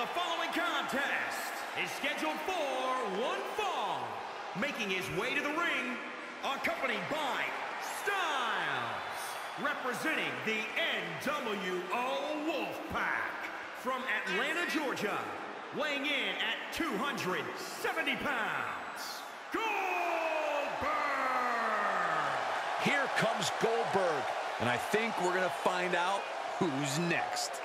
The following contest is scheduled for one fall. Making his way to the ring, accompanied by Styles, representing the NWO Wolfpack from Atlanta, Georgia, weighing in at 270 pounds, Goldberg! Here comes Goldberg, and I think we're going to find out who's next.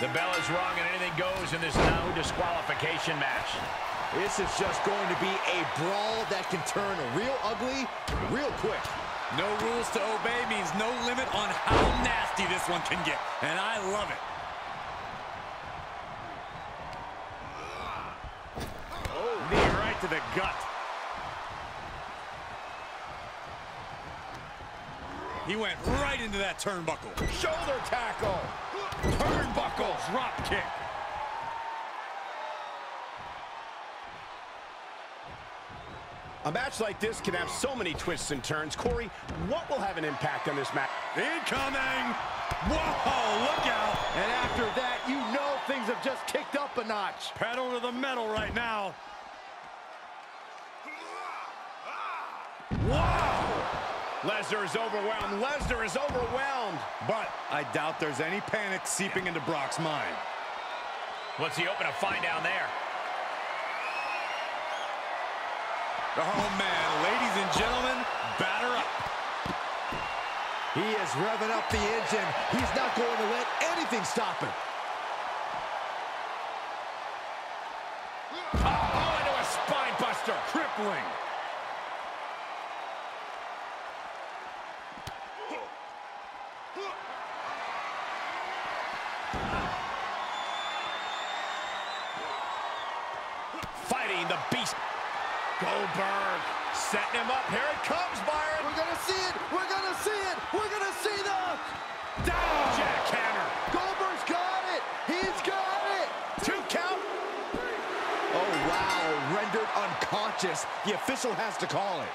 The bell is rung and anything goes in this no disqualification match. This is just going to be a brawl that can turn real ugly real quick. No rules to obey means no limit on how nasty this one can get, and I love it. Oh, knee right to the gut. He went right into that turnbuckle. Shoulder tackle. Turnbuckle drop kick. A match like this can have so many twists and turns. Corey, what will have an impact on this match? Incoming! Whoa, look out! And after that, you know things have just kicked up a notch. Pedal to the metal right now. Wow! Lesnar is overwhelmed. Lesnar is overwhelmed. But I doubt there's any panic seeping into Brock's mind. What's he open to find down there? Oh, man. Ladies and gentlemen, batter up. He is revving up the engine. He's not going to let anything stop him. Oh, into a spine buster. Crippling. Fighting the beast. Goldberg setting him up. Here it comes, Byron. We're going to see it. We're going to see it. We're going to see the... Down. Jackhammer. Goldberg's got it. He's got it. Two count. Oh, wow. Rendered unconscious. The official has to call it.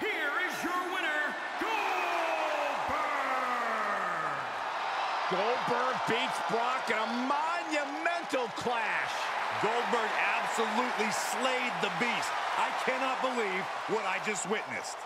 Here is your winner, Goldberg! Goldberg beats Brock in a monumental clash. Goldberg absolutely slayed the beast. I cannot believe what I just witnessed.